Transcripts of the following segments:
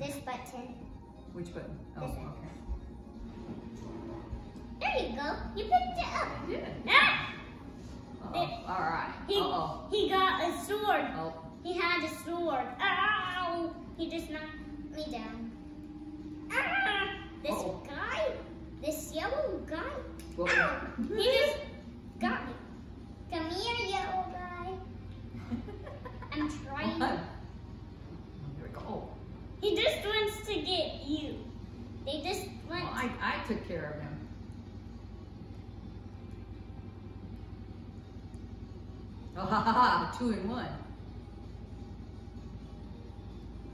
This button. Which button? Oh, This okay. There you go. You picked it up. Yeah. Ah! Uh-oh. All right. He, Uh-oh. he got a sword. Oh. He had a sword. Ow! He just knocked me down. Ah! This Uh-oh. guy, this yellow guy, Whoa. ow! He just got me. Come here, yellow guy. I'm trying. Come on. Here we go. He just wants to get you. They just want. Well, Took care of him. Oh, ha, ha, ha. Two in one.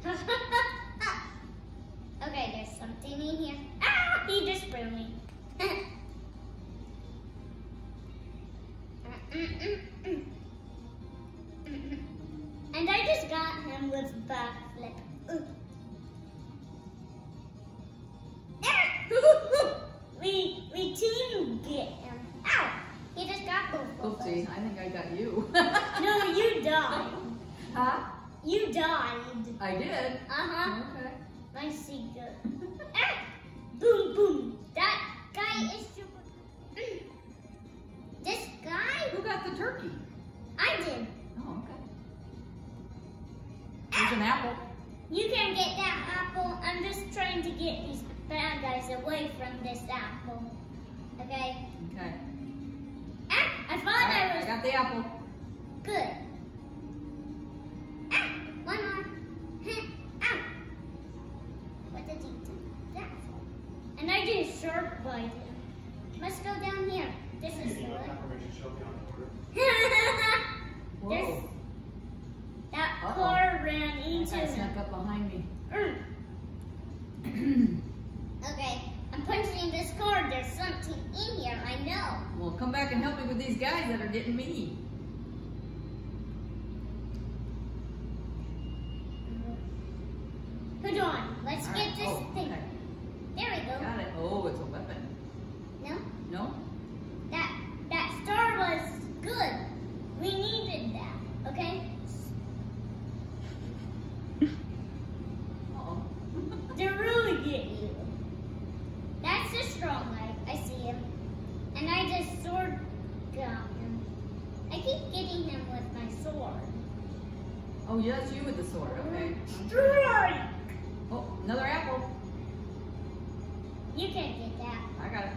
okay, there's something in here. Ah! He just threw me. and I just got him with backflip. Both of us. Oopsie, I think I got you. No, you died. huh? You died. I did. Uh huh. Okay. My secret. ah! Boom, boom. That guy is super. This guy, Who got the turkey? I did. Oh, okay. There's an apple. You can get that apple. I'm just trying to get these bad guys away from this apple. Okay? Right, I I was got the apple. good. Ah! One more. Ow! What did he do? That. And I did a sharp bite him. Let's go down here. This is Maybe no good. confirmation shall be on order. There's, Whoa. that Uh-oh. car ran into guy him. snuck up behind me. Mm. Okay, I'm punching this car. There's something in here. I know. well, come back and help me with these guys that are getting me. Hold on. Let's All get right. this Oh, thing. okay. There we go. Got it. Oh, it's a weapon. No, No? that that star was good. We needed that. Okay. Uh-oh. They're really getting you. That's the strong guy. I see him. And I just sword got him. I keep getting him with my sword. Oh, yeah, it's you with the sword. Okay. Strike! Oh, another apple. You can't get that. I got it.